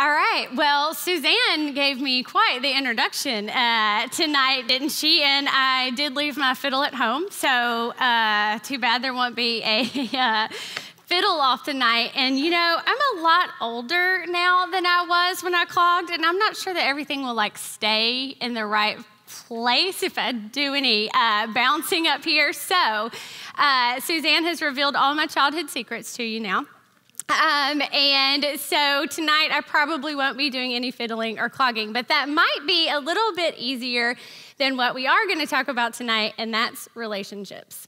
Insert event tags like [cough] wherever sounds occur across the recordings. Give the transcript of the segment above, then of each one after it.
All right. Well, Suzanne gave me quite the introduction uh, tonight, didn't she? And I did leave my fiddle at home, so uh, too bad there won't be a [laughs] uh, fiddle off tonight. And you know, I'm a lot older now than I was when I clogged, and I'm not sure that everything will like stay in the right place if I do any uh, bouncing up here. So, uh, Suzanne has revealed all my childhood secrets to you now. Um, and so tonight I probably won't be doing any fiddling or clogging, but that might be a little bit easier than what we are going to talk about tonight, and that's relationships.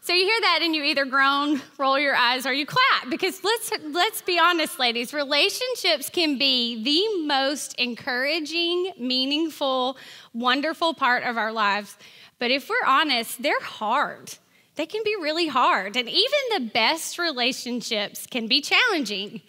So you hear that and you either groan, roll your eyes, or you clap because let's let's be honest, ladies. Relationships can be the most encouraging, meaningful, wonderful part of our lives. But if we're honest, they're hard they can be really hard. And even the best relationships can be challenging.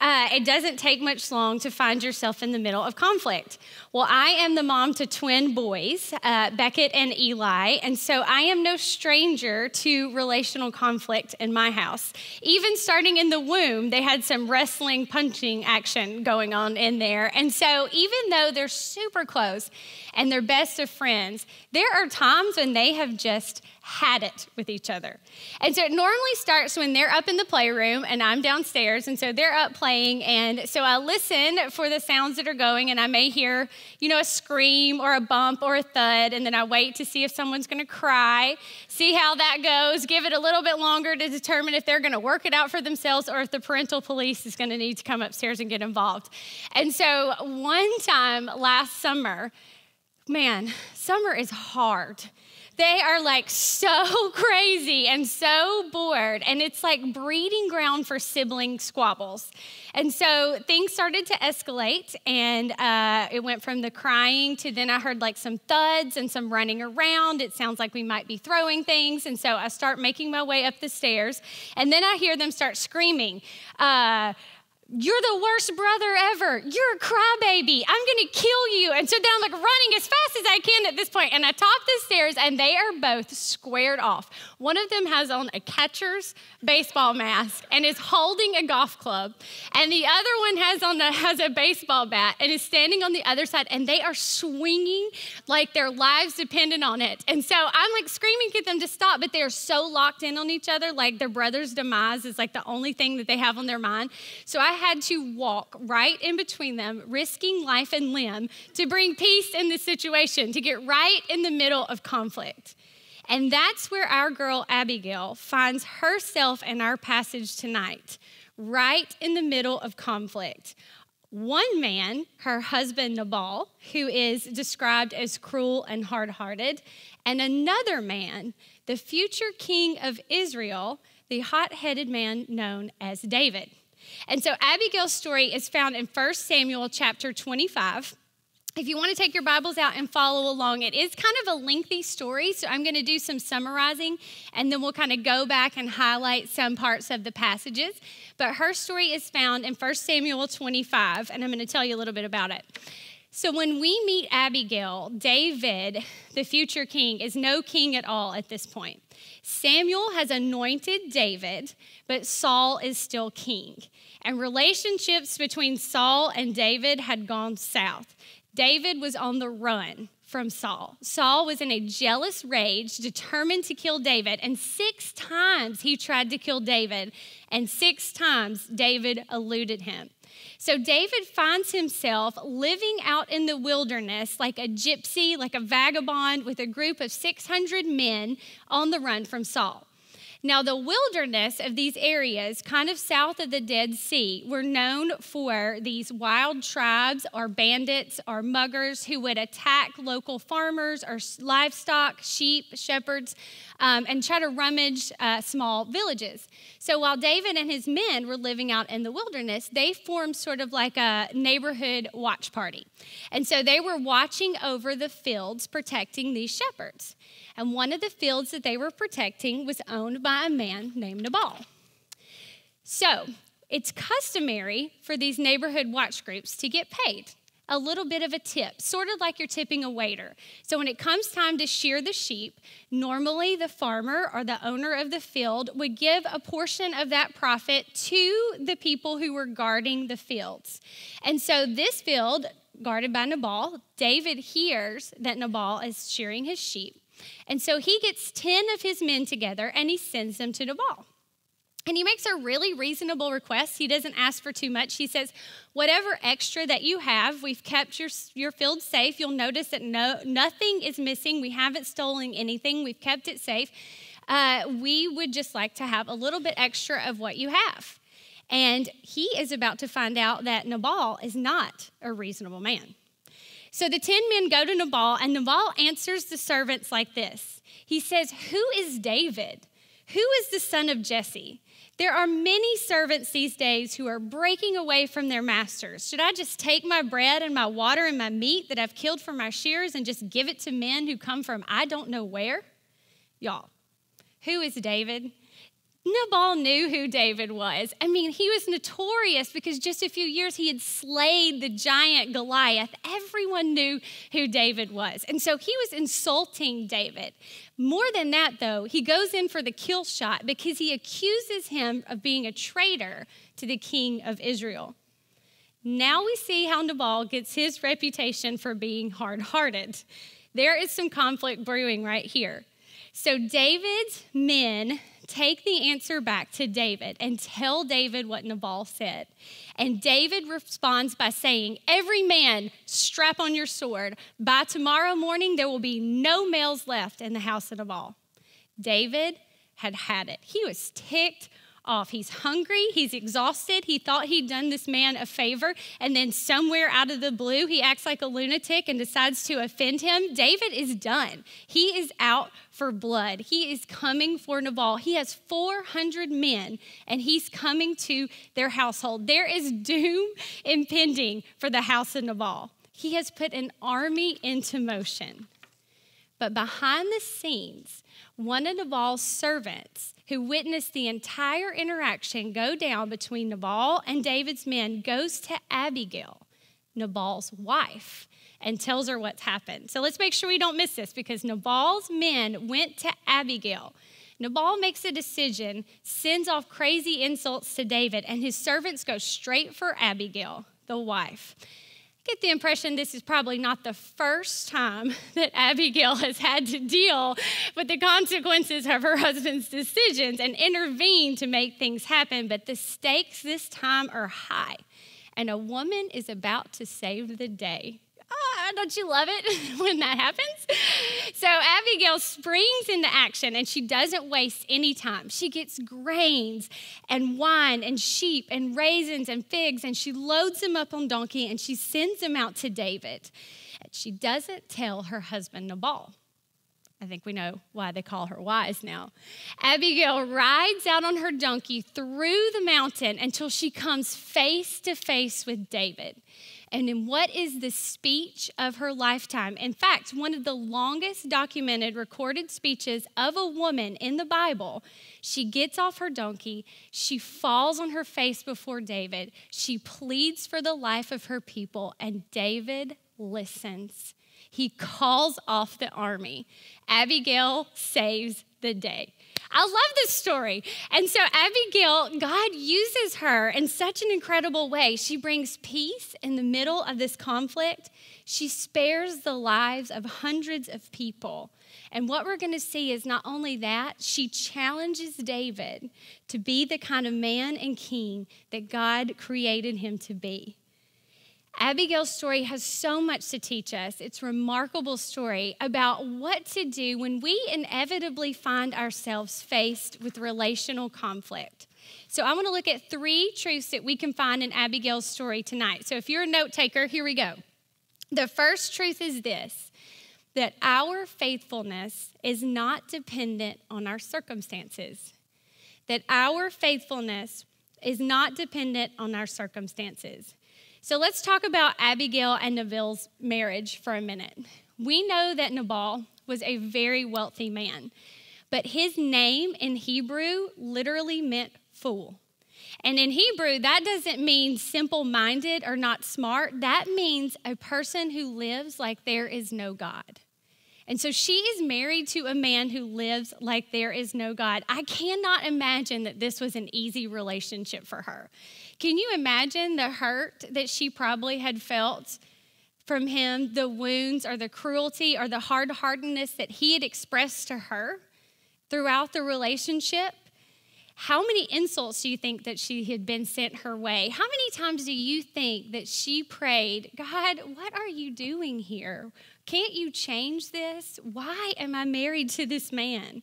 Uh, it doesn't take much long to find yourself in the middle of conflict. Well, I am the mom to twin boys, uh, Beckett and Eli, and so I am no stranger to relational conflict in my house. Even starting in the womb, they had some wrestling, punching action going on in there. And so, even though they're super close and they're best of friends, there are times when they have just had it with each other. And so it normally starts when they're up in the playroom and I'm downstairs. And so they're up playing. And so I listen for the sounds that are going and I may hear, you know, a scream or a bump or a thud. And then I wait to see if someone's going to cry, see how that goes, give it a little bit longer to determine if they're going to work it out for themselves or if the parental police is going to need to come upstairs and get involved. And so one time last summer, man, summer is hard. They are like so [laughs] crazy and so bored, and it's like breeding ground for sibling squabbles. And so things started to escalate, and uh, it went from the crying to then I heard like some thuds and some running around. It sounds like we might be throwing things. And so I start making my way up the stairs, and then I hear them start screaming. Uh, you're the worst brother ever. You're a crybaby. I'm going to kill you. And so then I'm like running as fast as I can at this point. And I top the stairs, and they are both squared off. One of them has on a catcher's baseball mask and is holding a golf club. And the other one has on the, has a baseball bat and is standing on the other side. And they are swinging like their lives depended on it. And so I'm like screaming at them to stop, but they are so locked in on each other. Like their brother's demise is like the only thing that they have on their mind. So I had to walk right in between them, risking life and limb to bring peace in the situation, to get right in the middle of conflict. And that's where our girl Abigail finds herself in our passage tonight, right in the middle of conflict. One man, her husband Nabal, who is described as cruel and hard hearted, and another man, the future king of Israel, the hot headed man known as David. And so Abigail's story is found in 1 Samuel chapter 25. If you want to take your Bibles out and follow along, it is kind of a lengthy story, so I'm going to do some summarizing and then we'll kind of go back and highlight some parts of the passages. But her story is found in 1 Samuel 25, and I'm going to tell you a little bit about it. So, when we meet Abigail, David, the future king, is no king at all at this point. Samuel has anointed David, but Saul is still king. And relationships between Saul and David had gone south. David was on the run from Saul. Saul was in a jealous rage, determined to kill David, and six times he tried to kill David, and six times David eluded him. So David finds himself living out in the wilderness like a gypsy, like a vagabond, with a group of 600 men on the run from Saul. Now, the wilderness of these areas, kind of south of the Dead Sea, were known for these wild tribes or bandits or muggers who would attack local farmers or livestock, sheep, shepherds, um, and try to rummage uh, small villages. So while David and his men were living out in the wilderness, they formed sort of like a neighborhood watch party. And so they were watching over the fields, protecting these shepherds. And one of the fields that they were protecting was owned by a man named Nabal. So it's customary for these neighborhood watch groups to get paid. a little bit of a tip, sort of like you're tipping a waiter. So when it comes time to shear the sheep, normally the farmer or the owner of the field would give a portion of that profit to the people who were guarding the fields. And so this field, guarded by Nabal, David hears that Nabal is shearing his sheep. And so he gets 10 of his men together and he sends them to Nabal. And he makes a really reasonable request. He doesn't ask for too much. He says, Whatever extra that you have, we've kept your, your field safe. You'll notice that no, nothing is missing. We haven't stolen anything, we've kept it safe. Uh, we would just like to have a little bit extra of what you have. And he is about to find out that Nabal is not a reasonable man. So the 10 men go to Nabal, and Nabal answers the servants like this He says, Who is David? Who is the son of Jesse? There are many servants these days who are breaking away from their masters. Should I just take my bread and my water and my meat that I've killed for my shears and just give it to men who come from I don't know where? Y'all, who is David? Nabal knew who David was. I mean, he was notorious because just a few years he had slayed the giant Goliath. Everyone knew who David was. And so he was insulting David. More than that, though, he goes in for the kill shot because he accuses him of being a traitor to the king of Israel. Now we see how Nabal gets his reputation for being hard hearted. There is some conflict brewing right here. So David's men take the answer back to David and tell David what Nabal said. And David responds by saying, Every man, strap on your sword. By tomorrow morning, there will be no males left in the house of Nabal. David had had it. He was ticked off. He's hungry, he's exhausted. He thought he'd done this man a favor, and then somewhere out of the blue, he acts like a lunatic and decides to offend him. David is done. He is out for blood. He is coming for Nabal. He has 400 men, and he's coming to their household. There is doom impending for the house of Nabal. He has put an army into motion. But behind the scenes, one of Nabal's servants who witnessed the entire interaction go down between Nabal and David's men, goes to Abigail, Nabal's wife, and tells her what's happened. So let's make sure we don't miss this because Nabal's men went to Abigail. Nabal makes a decision, sends off crazy insults to David, and his servants go straight for Abigail, the wife get the impression this is probably not the first time [laughs] that Abigail has had to deal with the consequences of her husband's decisions and intervene to make things happen. But the stakes this time are high, and a woman is about to save the day. Ah, don't you love it [laughs] when that happens? So Abigail springs into action and she doesn't waste any time. She gets grains and wine and sheep and raisins and figs and she loads them up on donkey and she sends them out to David. She doesn't tell her husband Nabal. I think we know why they call her wise now. Abigail rides out on her donkey through the mountain until she comes face to face with David and in what is the speech of her lifetime. In fact, one of the longest documented recorded speeches of a woman in the Bible. She gets off her donkey, she falls on her face before David, she pleads for the life of her people, and David listens. He calls off the army. Abigail saves the day. I love this story. And so, Abigail, God uses her in such an incredible way. She brings peace in the middle of this conflict. She spares the lives of hundreds of people. And what we're going to see is not only that, she challenges David to be the kind of man and king that God created him to be. Abigail's story has so much to teach us. It's a remarkable story about what to do when we inevitably find ourselves faced with relational conflict. So, I want to look at three truths that we can find in Abigail's story tonight. So, if you're a note taker, here we go. The first truth is this that our faithfulness is not dependent on our circumstances. That our faithfulness is not dependent on our circumstances. So let's talk about Abigail and Nabal's marriage for a minute. We know that Nabal was a very wealthy man, but his name in Hebrew literally meant fool. And in Hebrew, that doesn't mean simple minded or not smart. That means a person who lives like there is no God. And so she is married to a man who lives like there is no God. I cannot imagine that this was an easy relationship for her. Can you imagine the hurt that she probably had felt from him, the wounds or the cruelty or the hard heartedness that he had expressed to her throughout the relationship? How many insults do you think that she had been sent her way? How many times do you think that she prayed, God, what are you doing here? Can't you change this? Why am I married to this man?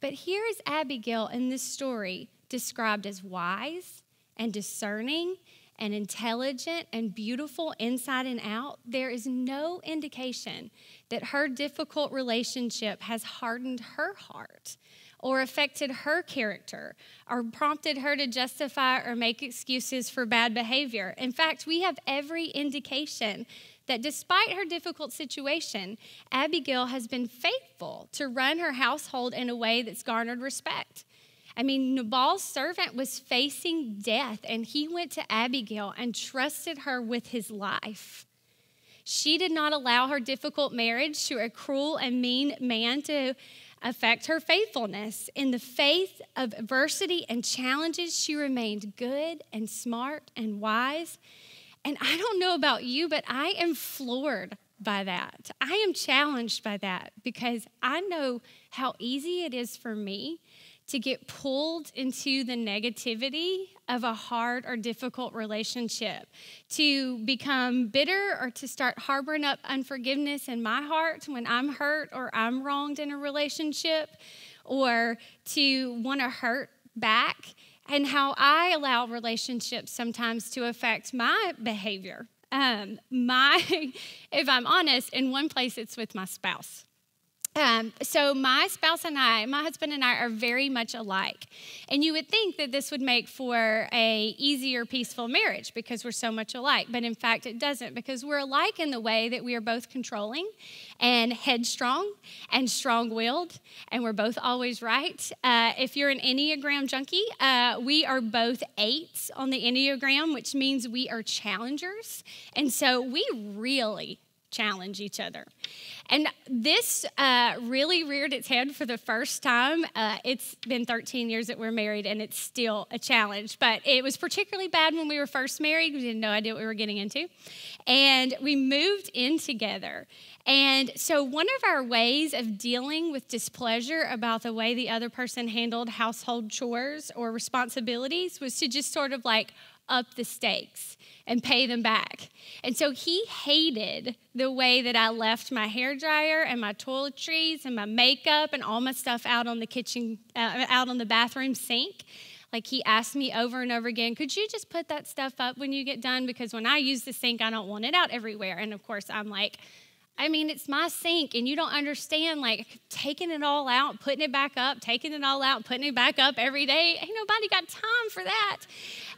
But here is Abigail in this story described as wise and discerning and intelligent and beautiful inside and out. There is no indication that her difficult relationship has hardened her heart or affected her character or prompted her to justify or make excuses for bad behavior. In fact, we have every indication that despite her difficult situation, Abigail has been faithful to run her household in a way that's garnered respect. I mean, Nabal's servant was facing death, and he went to Abigail and trusted her with his life. She did not allow her difficult marriage to a cruel and mean man to affect her faithfulness. In the face of adversity and challenges, she remained good and smart and wise. And I don't know about you, but I am floored by that. I am challenged by that because I know how easy it is for me to get pulled into the negativity of a hard or difficult relationship, to become bitter or to start harboring up unforgiveness in my heart when I'm hurt or I'm wronged in a relationship, or to want to hurt back, and how I allow relationships sometimes to affect my behavior. Um, my, [laughs] if I'm honest, in one place it's with my spouse. Um, so my spouse and I, my husband and I, are very much alike, and you would think that this would make for a easier, peaceful marriage because we're so much alike. But in fact, it doesn't because we're alike in the way that we are both controlling, and headstrong, and strong-willed, and we're both always right. Uh, if you're an Enneagram junkie, uh, we are both eights on the Enneagram, which means we are challengers, and so we really challenge each other. And this uh, really reared its head for the first time. Uh, it's been 13 years that we're married, and it's still a challenge. But it was particularly bad when we were first married. We had no idea what we were getting into. And we moved in together. And so, one of our ways of dealing with displeasure about the way the other person handled household chores or responsibilities was to just sort of like up the stakes and pay them back. And so he hated the way that I left my hair dryer and my toiletries and my makeup and all my stuff out on the kitchen, uh, out on the bathroom sink. Like he asked me over and over again, could you just put that stuff up when you get done? Because when I use the sink, I don't want it out everywhere. And of course, I'm like, I mean, it's my sink, and you don't understand like taking it all out, putting it back up, taking it all out, putting it back up every day. Ain't nobody got time for that.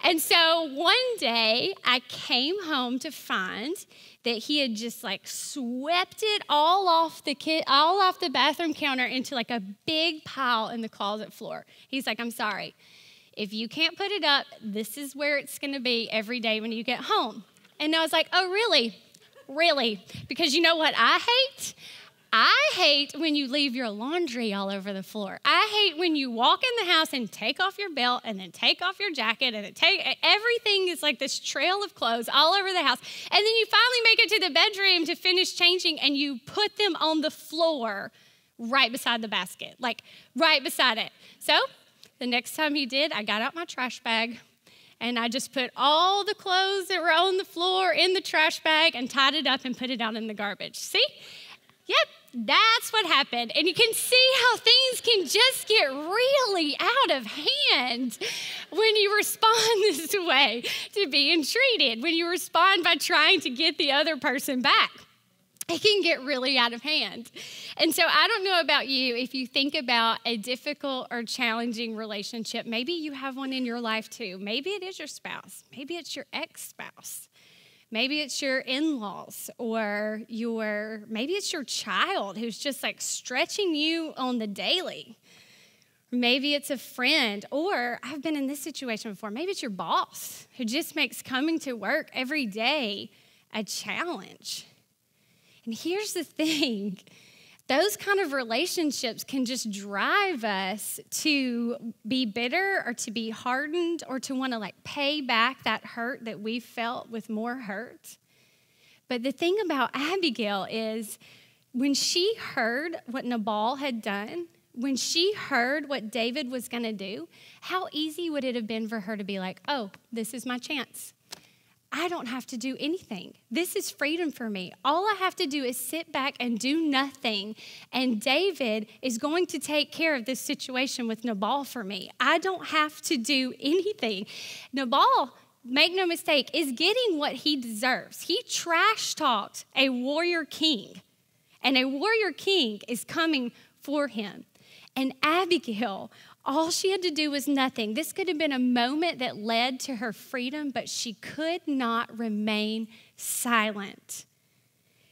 And so one day I came home to find that he had just like swept it all off the all off the bathroom counter into like a big pile in the closet floor. He's like, I'm sorry. If you can't put it up, this is where it's gonna be every day when you get home. And I was like, oh, really? Really? Because you know what I hate? I hate when you leave your laundry all over the floor. I hate when you walk in the house and take off your belt and then take off your jacket and take everything is like this trail of clothes all over the house. And then you finally make it to the bedroom to finish changing and you put them on the floor right beside the basket, like right beside it. So the next time you did, I got out my trash bag and I just put all the clothes that were on the floor in the trash bag and tied it up and put it out in the garbage. See? Yep, that's what happened. And you can see how things can just get really out of hand when you respond [laughs] this way to being treated, when you respond by trying to get the other person back [laughs] it can get really out of hand. And so I don't know about you, if you think about a difficult or challenging relationship, maybe you have one in your life too. Maybe it is your spouse, maybe it's your ex spouse. Maybe it's your in laws or your, maybe it's your child who's just like stretching you on the daily. Maybe it's a friend, or I've been in this situation before. Maybe it's your boss who just makes coming to work every day a challenge. And here's the thing [laughs] those kind of relationships can just drive us to be bitter or to be hardened or to want to like pay back that hurt that we felt with more hurt. But the thing about Abigail is when she heard what Nabal had done, when she heard what David was going to do, how easy would it have been for her to be like, oh, this is my chance? I don't have to do anything. This is freedom for me. All I have to do is sit back and do nothing. And David is going to take care of this situation with Nabal for me. I don't have to do anything. Nabal, make no mistake, is getting what he deserves. He trash talked a warrior king, and a warrior king is coming for him. And Abigail all she had to do was nothing. This could have been a moment that led to her freedom, but she could not remain silent.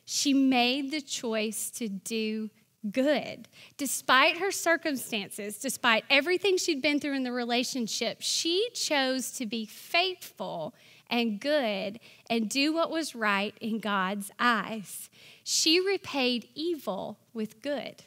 She made the choice to do good. Despite her circumstances, despite everything she'd been through in the relationship, she chose to be faithful and good and do what was right in God's eyes. She repaid evil with good.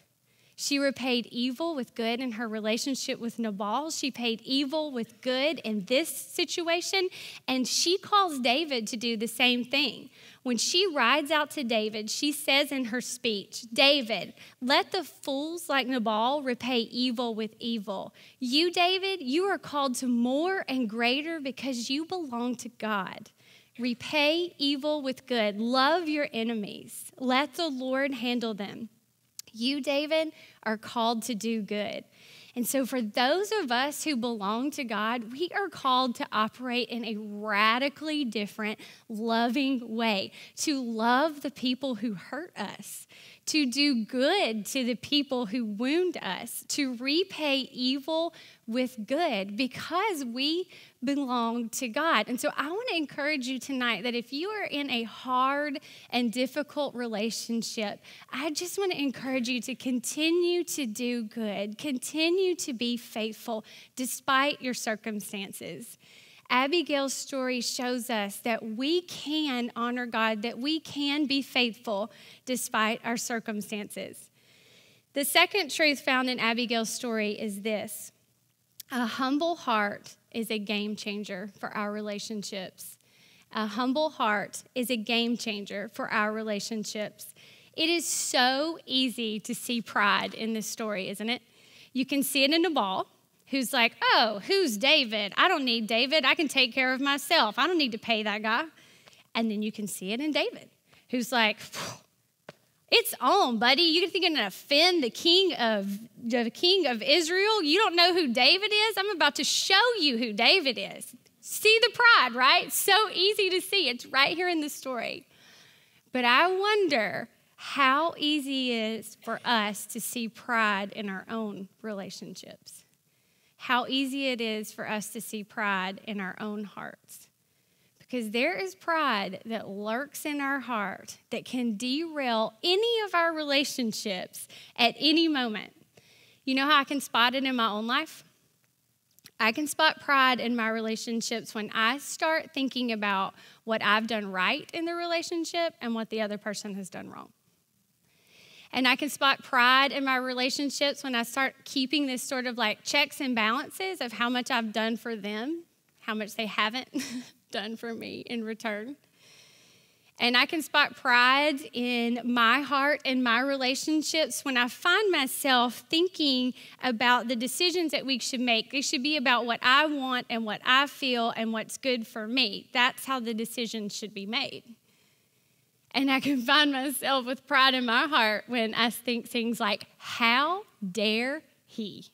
She repaid evil with good in her relationship with Nabal. She paid evil with good in this situation. And she calls David to do the same thing. When she rides out to David, she says in her speech, David, let the fools like Nabal repay evil with evil. You, David, you are called to more and greater because you belong to God. Repay evil with good. Love your enemies. Let the Lord handle them. You, David, are called to do good. And so, for those of us who belong to God, we are called to operate in a radically different, loving way, to love the people who hurt us, to do good to the people who wound us, to repay evil with good because we belong to God. And so I want to encourage you tonight that if you are in a hard and difficult relationship, I just want to encourage you to continue to do good, continue to be faithful despite your circumstances. Abigail's story shows us that we can honor God, that we can be faithful despite our circumstances. The second truth found in Abigail's story is this a humble heart is a game changer for our relationships. A humble heart is a game changer for our relationships. It is so easy to see pride in this story, isn't it? You can see it in Nabal who's like, oh, who's David? I don't need David. I can take care of myself. I don't need to pay that guy. And then you can see it in David, who's like, it's on, buddy. You're thinking to offend the king of the king of Israel. You don't know who David is. I'm about to show you who David is. See the pride, right? So easy to see. It's right here in the story. But I wonder how easy it is for us to see pride in our own relationships how easy it is for us to see pride in our own hearts. Because there is pride that lurks in our heart that can derail any of our relationships at any moment. You know how I can spot it in my own life? I can spot pride in my relationships when I start thinking about what I've done right in the relationship and what the other person has done wrong. And I can spot pride in my relationships when I start keeping this sort of like checks and balances of how much I've done for them, how much they haven't [laughs] done for me in return. And I can spot pride in my heart and my relationships when I find myself thinking about the decisions that we should make. They should be about what I want and what I feel and what's good for me. That's how the decisions should be made. And I can find myself with pride in my heart when I think things like, How dare he?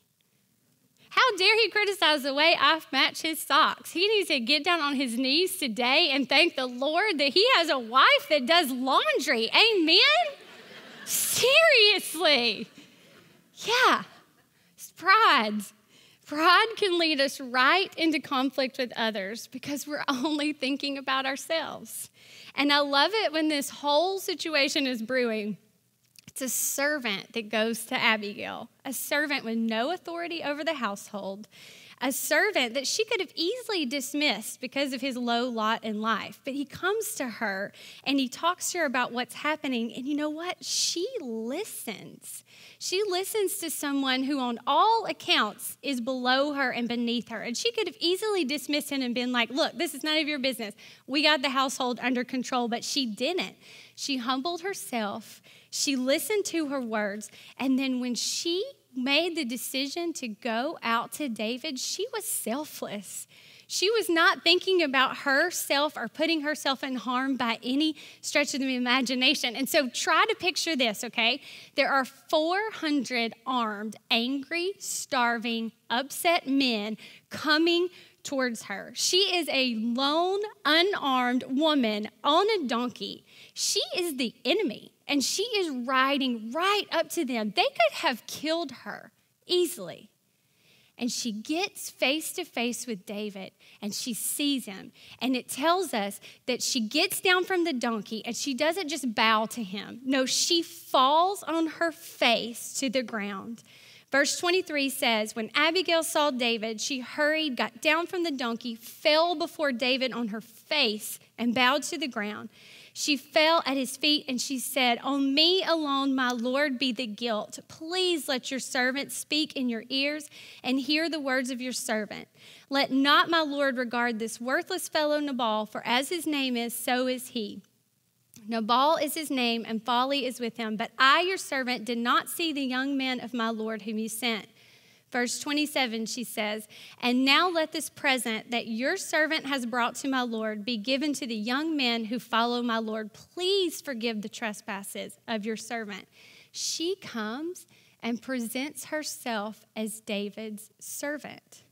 How dare he criticize the way I match his socks? He needs to get down on his knees today and thank the Lord that he has a wife that does laundry. Amen? Seriously. Yeah. It's pride. Pride can lead us right into conflict with others because we're [laughs] only thinking about ourselves. And I love it when this whole situation is brewing. It's a servant that goes to Abigail, a servant with no authority over the household, a servant that she could have easily dismissed because of his low lot in life. But he comes to her and he talks to her about what's happening. And you know what? She listens. She listens to someone who, on all accounts, is below her and beneath her. And she could have easily dismissed him and been like, Look, this is none of your business. We got the household under control. But she didn't. She humbled herself she listened to her words. And then when she made the decision to go out to David, she was selfless. She was not thinking about herself or putting herself in harm by any stretch of the imagination. And so try to picture this, okay? There are 400 armed, angry, starving, upset men coming towards her. She is a lone, unarmed woman on a donkey. She is the enemy and she is riding right up to them. They could have killed her easily. And she gets face to face with David and she sees him. And it tells us that she gets down from the donkey and she doesn't just bow to him. No, she falls on her face to the ground. Verse 23 says, When Abigail saw David, she hurried, got down from the donkey, fell before David on her face, and bowed to the ground. She fell at his feet and she said, On me alone, my Lord, be the guilt. Please let your servant speak in your ears and hear the words of your servant. Let not my Lord regard this worthless fellow Nabal, for as his name is, so is he. Nabal is his name, and folly is with him. But I, your servant, did not see the young man of my Lord whom you sent. Verse 27, she says, And now let this present that your servant has brought to my Lord be given to the young men who follow my Lord. Please forgive the trespasses of your servant. She comes and presents herself as David's servant.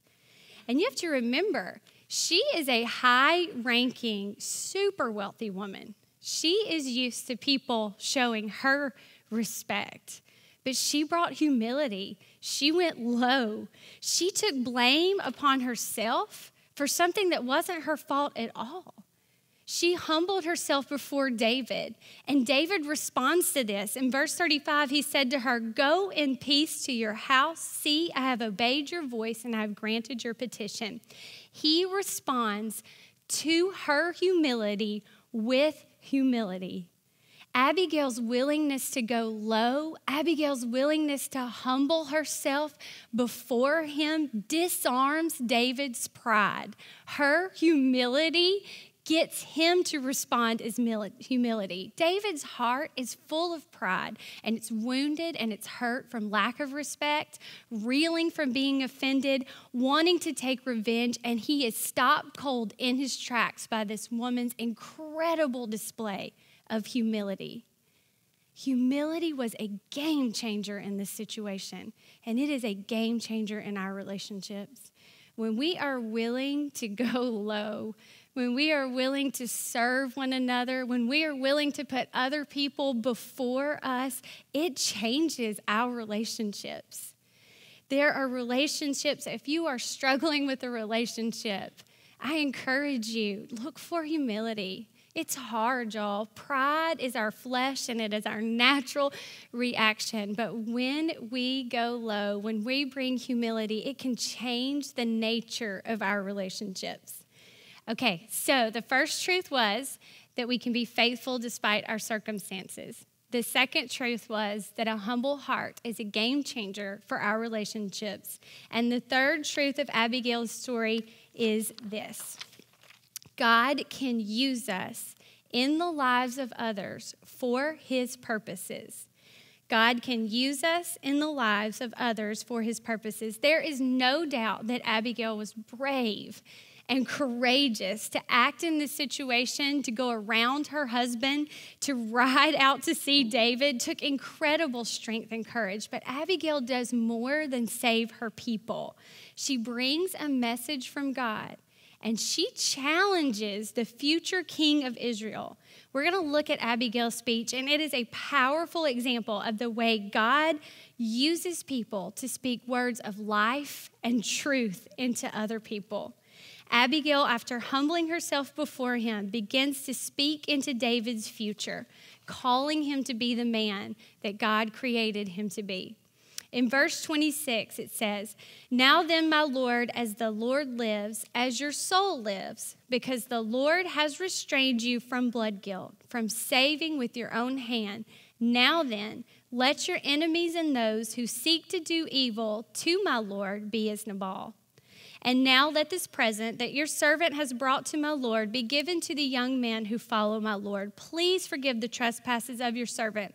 And you have to remember, she is a high ranking, super wealthy woman. She is used to people showing her respect, but she brought humility she went low. She took blame upon herself for something that wasn't her fault at all. She humbled herself before David, and David responds to this. In verse 35, he said to her, Go in peace to your house. See, I have obeyed your voice and I have granted your petition. He responds to her humility with humility. Abigail's willingness to go low, Abigail's willingness to humble herself before him disarms David's pride. Her humility gets him to respond as humility. David's heart is full of pride and it's wounded and it's hurt from lack of respect, reeling from being offended, wanting to take revenge, and he is stopped cold in his tracks by this woman's incredible display of humility. Humility was a game changer in this situation, and it is a game changer in our relationships. When we are willing to go [laughs] low, when we are willing to serve one another, when we are willing to put other people before us, it changes our relationships. There are relationships, if you are struggling with a relationship, I encourage you look for humility. It's hard, y'all. Pride is our flesh and it is our natural reaction. But when we go low, when we bring humility, it can change the nature of our relationships. Okay, so the first truth was that we can be faithful despite our circumstances. The second truth was that a humble heart is a game changer for our relationships. And the third truth of Abigail's story is this God can use us in the lives of others for his purposes. God can use us in the lives of others for his purposes. There is no doubt that Abigail was brave and courageous to act in this situation, to go around her husband, to ride out to see David, took incredible strength and courage. But Abigail does more than save her people. She brings a message from God and she challenges the future king of Israel. We're going to look at Abigail's speech, and it is a powerful example of the way God uses people to speak words of life and truth into other people. Abigail, after humbling herself before him, begins to speak into David's future, calling him to be the man that God created him to be. In verse 26, it says, Now then, my Lord, as the Lord lives, as your soul lives, because the Lord has restrained you from blood guilt, from saving with your own hand. Now then, let your enemies and those who seek to do evil to my Lord be as Nabal. And now let this present that your servant has brought to my Lord be given to the young men who follow my Lord. Please forgive the trespasses of your servant,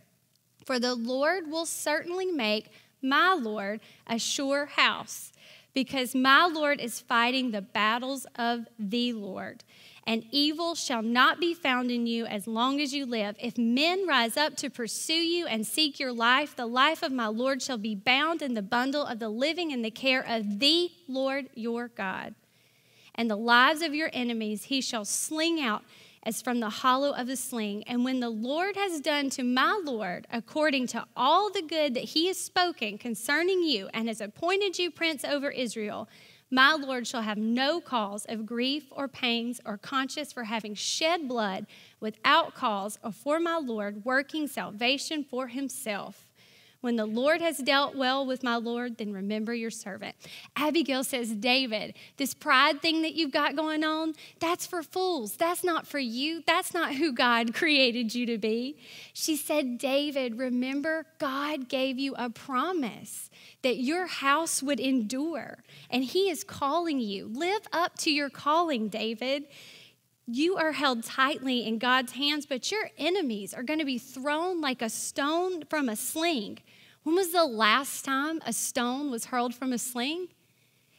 for the Lord will certainly make my Lord a sure house, because my Lord is fighting the battles of the Lord. And evil shall not be found in you as long as you live. If men rise up to pursue you and seek your life, the life of my Lord shall be bound in the bundle of the living in the care of the Lord your God. And the lives of your enemies he shall sling out as from the hollow of a sling. And when the Lord has done to my Lord according to all the good that he has spoken concerning you and has appointed you prince over Israel, my Lord shall have no cause of grief or pains or conscience for having shed blood without cause or for my Lord working salvation for himself. When the Lord has dealt well with my Lord, then remember your servant. Abigail says, David, this pride thing that you've got going on, that's for fools. That's not for you. That's not who God [laughs] created you to be. She said, David, remember God gave you a promise that your house would endure, and He is calling you. Live up to your calling, David. You are held tightly in God's hands, but your enemies are going to be thrown like a stone from a sling. When was the last time a stone was hurled from a sling?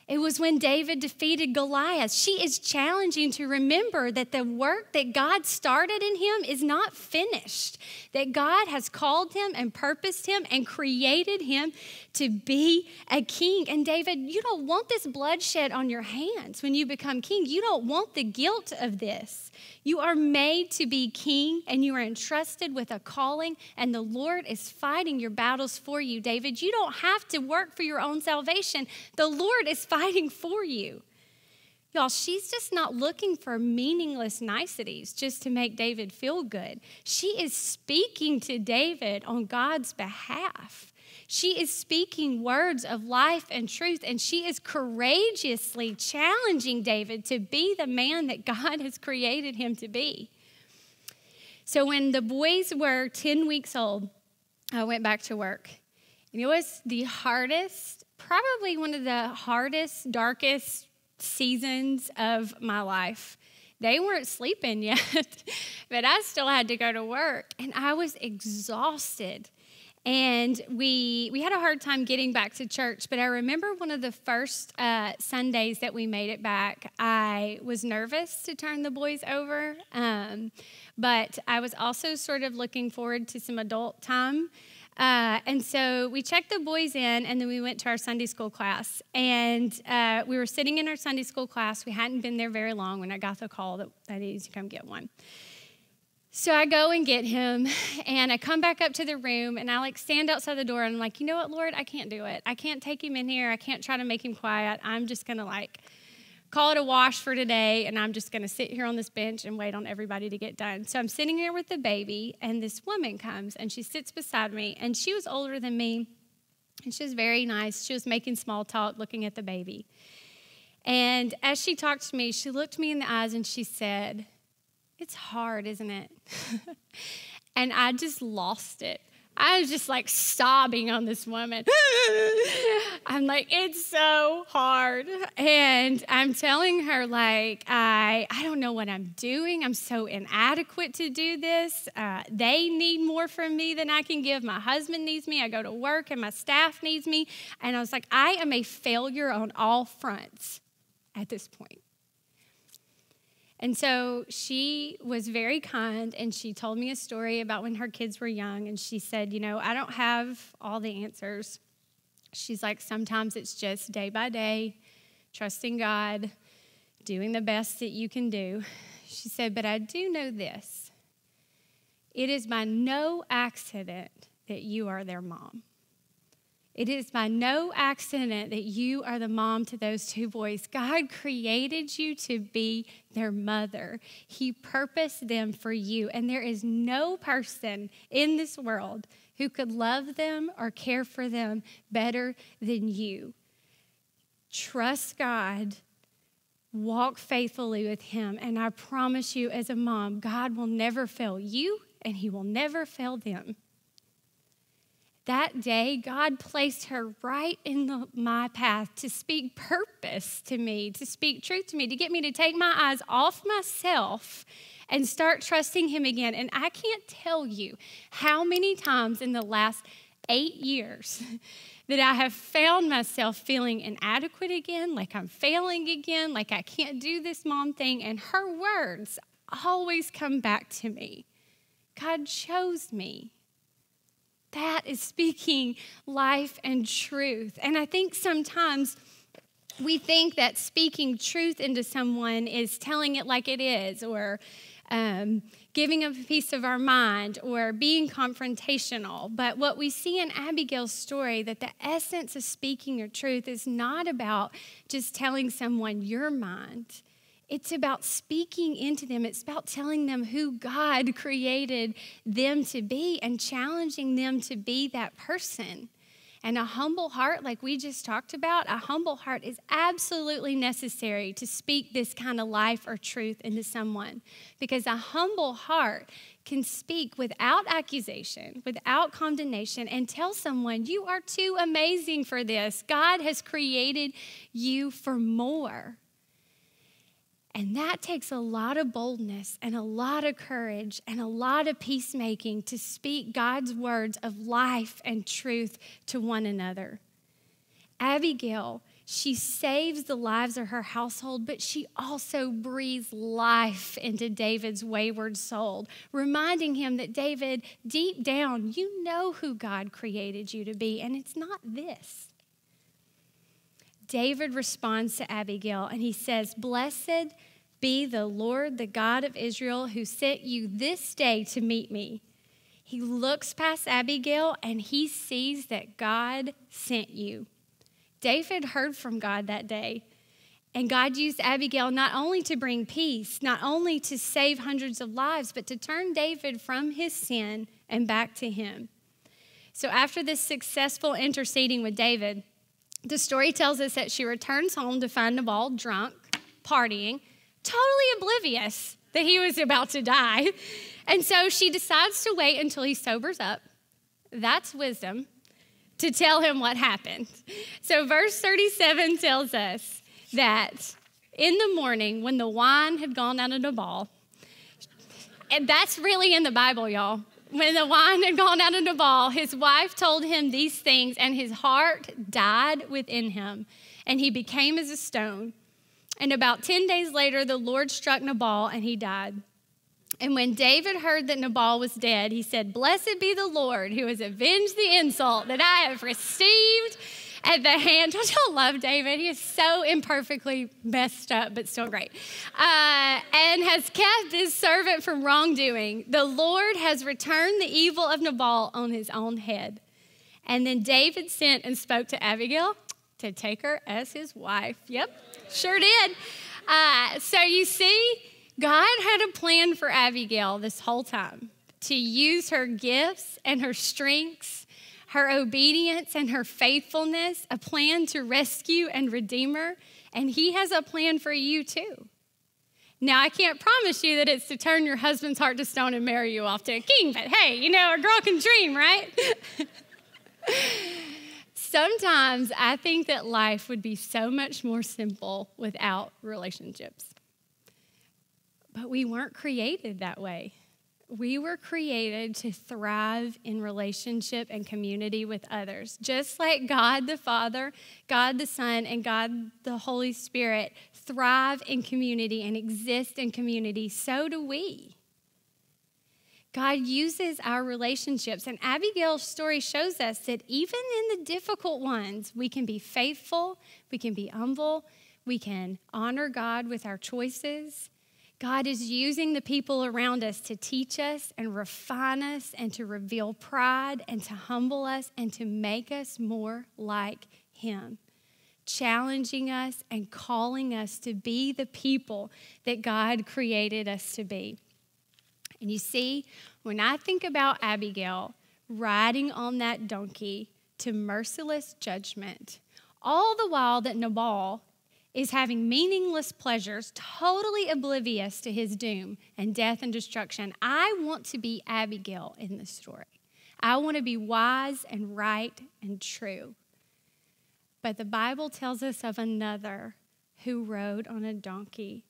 It was when David defeated Goliath. She is challenging to remember that the work that God started in him is not finished, that God has called him and purposed him and created him to be a king. And David, you don't want this bloodshed on your hands when you become king. You don't want the guilt of this. You are made to be king and you are entrusted with a calling, and the Lord is fighting your battles for you, David. You don't have to work for your own salvation, the Lord is fighting for you. Y'all, she's just not looking for meaningless niceties just to make David feel good. She is speaking to David on God's behalf. She is speaking words of life and truth, and she is courageously challenging David to be the man that God has created him to be. So when the boys were 10 weeks old, I went back to work. And it was the hardest, probably one of the hardest, darkest seasons of my life. They weren't sleeping [laughs] yet, but I still had to go to work, and I was exhausted. And we, we had a hard time getting back to church, but I remember one of the first uh, Sundays that we made it back, I was nervous to turn the boys over, um, but I was also sort of looking forward to some adult time. Uh, and so we checked the boys in, and then we went to our Sunday school class. And uh, we were sitting in our Sunday school class. We hadn't been there very long when I got the call that I needed to come get one. So I go and get him, [laughs] and I come back up to the room, and I like stand outside the door, and I'm like, you know what, Lord, I can't do it. I can't take him in here. I can't try to make him quiet. I'm just gonna like call it a wash for today, and I'm just gonna sit here on this bench and wait on everybody to get done. So I'm sitting here with the baby, and this woman comes, and she sits beside me, and she was older than me, and she was very nice. She was making small talk, looking at the baby. And as she talked to me, she looked me in the eyes and she said, it's hard, isn't it? [laughs] and I just lost it. I was just like sobbing on this woman. [laughs] I'm like, it's so hard. And I'm telling her, like, I, I don't know what I'm doing. I'm so inadequate to do this. Uh, they need more from me than I can give. My husband needs me. I go to work and my staff needs me. And I was like, I am a failure on all fronts at this point. And so she was very kind and she told me a story about when her kids were young. And she said, You know, I don't have all the answers. She's like, Sometimes it's just day by day, trusting God, doing the best that you can do. She said, But I do know this it is by no accident that you are their mom. It is by no accident that you are the mom to those two boys. God created you to be their mother, He purposed them for you. And there is no person in this world who could love them or care for them better than you. Trust God. Walk faithfully with Him. And I promise you, as a mom, God will never fail you and He will never fail them. That day, God placed her right in the, my path to speak purpose to me, to speak truth to me, to get me to take my eyes off myself and start trusting Him again. And I can't tell you how many times in the last eight years [laughs] that I have found myself feeling inadequate again, like I'm failing again, like I can't do this mom thing. And her words always come back to me God chose me. That is speaking life and truth. And I think sometimes we think that speaking truth into someone is telling it like it is, or um, giving a piece of our mind, or being confrontational. But what we see in Abigail's story, that the essence of speaking your truth is not about just telling someone your mind. It's about speaking into them. It's about telling them who God created them to be and challenging them to be that person. And a humble heart, like we just talked about, a humble heart is absolutely necessary to speak this kind of life or truth into someone. Because a humble heart can speak without accusation, without condemnation, and tell someone, You are too amazing for this. God has created you for more. And that takes a lot of boldness and a lot of courage and a lot of peacemaking to speak God's words of life and truth to one another. Abigail, she saves the lives of her household, but she also breathes life into David's wayward soul, reminding him that David, deep down, you know who God created you to be, and it's not this. David responds to Abigail and he says, Blessed be the Lord, the God of Israel, who sent you this day to meet me. He looks past Abigail and he sees that God sent you. David heard from God that day. And God used Abigail not only to bring peace, not only to save hundreds of lives, but to turn David from his sin and back to him. So, after this successful interceding with David, the story tells us that she returns home to find Nabal drunk, partying, totally oblivious that he was about to die. And so she decides to wait until he sobers up. That's wisdom to tell him what happened. So, verse 37 tells us that in the morning, when the wine had gone out of Nabal, and that's really in the Bible, y'all when the wine had gone out of Nabal, his wife told him these things, and his heart died within him, and he became as a stone. And about 10 days later, the Lord struck Nabal, and he died. And when David heard that Nabal was dead, he said, Blessed be the Lord who has avenged the insult that I have received at the hand. [laughs] Don't y'all love David? He is so imperfectly messed up, but still great. Uh, and has kept his servant from wrongdoing. The Lord has returned the evil of Nabal on his own head. And then David sent and spoke to Abigail to take her as his wife. Yep, sure did. Uh, so you see, God had a plan for Abigail this whole time to use her gifts and her strengths her obedience and her faithfulness, a plan to rescue and redeem her, and He has a plan for you too. Now, I can't promise you that it's to turn your husband's heart to stone and marry you off to a king, but hey, you know, a girl can dream, right? [laughs] Sometimes I think that life would be so much more simple without relationships. But we weren't created that way. We were created to thrive in relationship and community with others. Just like God the Father, God the Son, and God the Holy Spirit thrive in community and exist in community, so do we. God uses our relationships, and Abigail's story shows us that even in the difficult ones, we can be faithful, we can be humble, we can honor God with our choices, God is using the people around us to teach us and refine us and to reveal pride and to humble us and to make us more like Him, challenging us and calling us to be the people that God created us to be. And you see, when I think about Abigail riding on that donkey to merciless judgment, all the while that Nabal is having meaningless pleasures, totally oblivious to his doom and death and destruction. I want to be Abigail in this story. I want to be wise and right and true. But the Bible tells us of another who rode on a donkey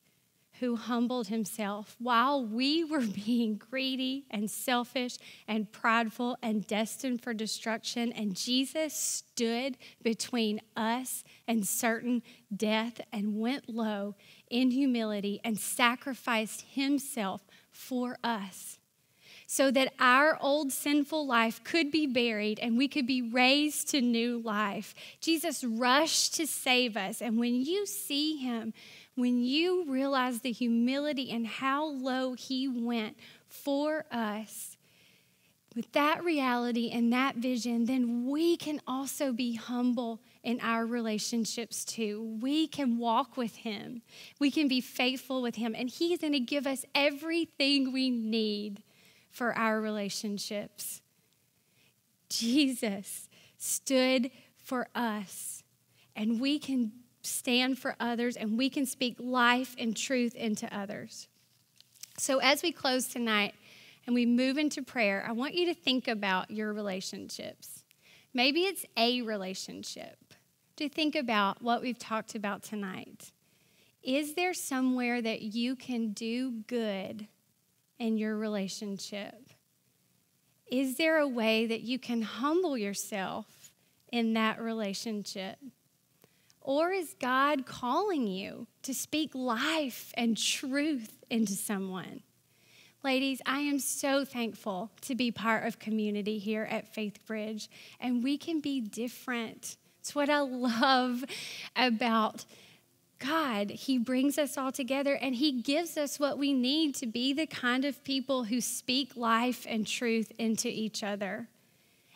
who humbled himself while we were [laughs] being greedy and selfish and prideful and destined for destruction. And Jesus stood between us and certain death and went low in humility and sacrificed himself for us so that our old sinful life could be buried and we could be raised to new life. Jesus rushed to save us. And when you see him, when you realize the humility and how low He went for us, with that reality and that vision, then we can also be humble in our relationships too. We can walk with Him, we can be faithful with Him, and He's going to give us everything we need for our relationships. Jesus stood for us, and we can stand for others and we can speak life and truth into others. So, as we close tonight and we move into prayer, I want you to think about your relationships. Maybe it's a relationship. To think about what we've talked about tonight. Is there somewhere that you can do good in your relationship? Is there a way that you can humble yourself in that relationship? Or is God calling you to speak life and truth into someone? Ladies, I am so thankful to be part of community here at Faithbridge, and we can be different. It's what I love about God. He brings us all together and He gives us what we need to be the kind of people who speak life and truth into each other.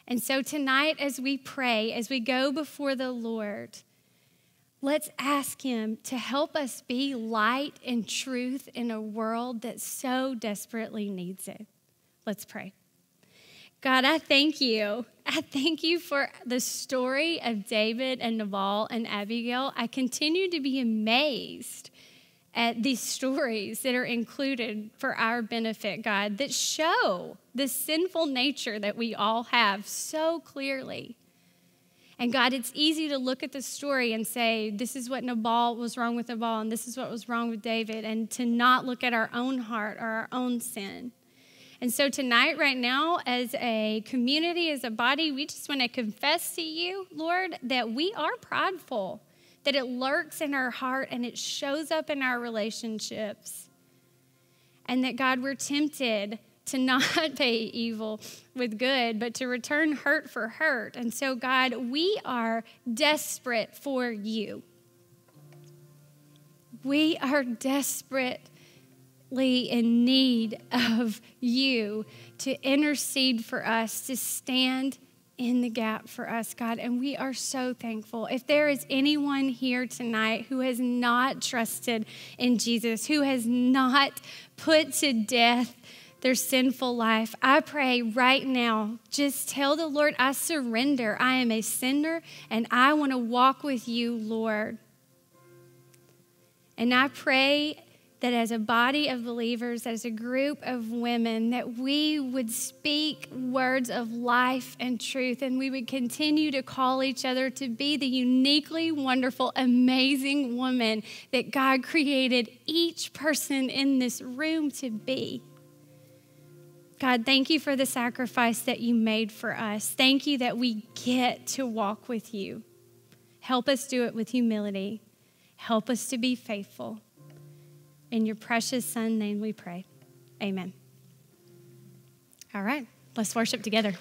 And so tonight, as we pray, as we go before the Lord, Let's ask Him to help us be light and truth in a world that so desperately needs it. Let's pray. God, I thank you. I thank you for the story of David and Nabal and Abigail. I continue to be amazed at these stories that are included for our benefit, God, that show the sinful nature that we all have so clearly. And God, it's easy to look at the story and say, this is what Nabal was wrong with Nabal, and this is what was wrong with David, and to not look at our own heart or our own sin. And so, tonight, right now, as a community, as a body, we just want to confess to you, Lord, that we are prideful, that it lurks in our heart and it shows up in our relationships. And that, God, we're tempted to not [laughs] pay evil with good, but to return hurt for hurt. And so, God, we are desperate for you. We are desperately in need of you to intercede for us, to stand in the gap for us, God. And we are so thankful. If there is anyone here tonight who has not trusted in Jesus, who has not put to death their sinful life. I pray right now, just tell the Lord, I surrender. I am a sinner and I want to walk with you, Lord. And I pray that as a body of believers, as a group of women, that we would speak words of life and truth, and we would continue to call each other to be the uniquely wonderful, amazing woman that God created each person in this room to be. God, thank you for the sacrifice that you made for us. Thank you that we get to walk with you. Help us do it with humility. Help us to be faithful. In your precious Son name we pray. Amen. All right, let's worship together.